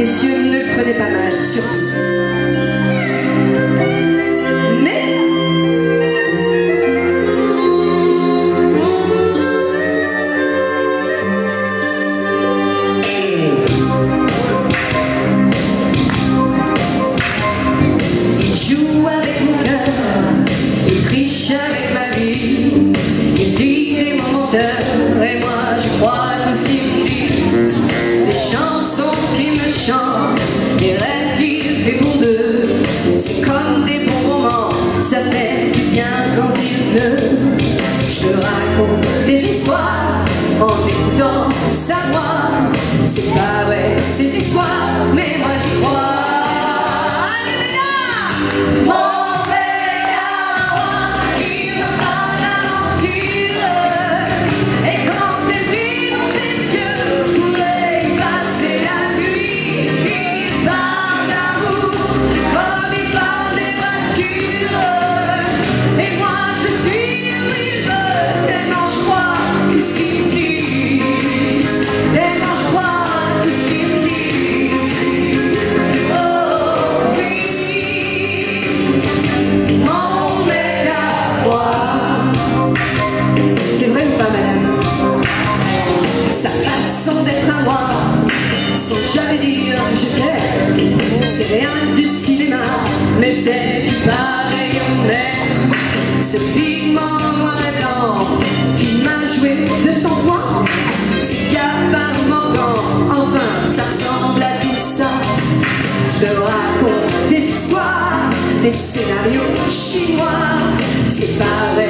messieurs, ne le prenez pas mal, surtout. Sa voix, c'est pas vrai ces histoires, mais moi j'y crois. dire je t'aime. C'est rien du cinéma, mais c'est du pareil en même. Ce film en noir et blanc qui m'a joué 200 fois. C'est Gabin Morgan, enfin ça ressemble à tout ça. Je te raconte des histoires, des scénarios chinois. C'est pareil.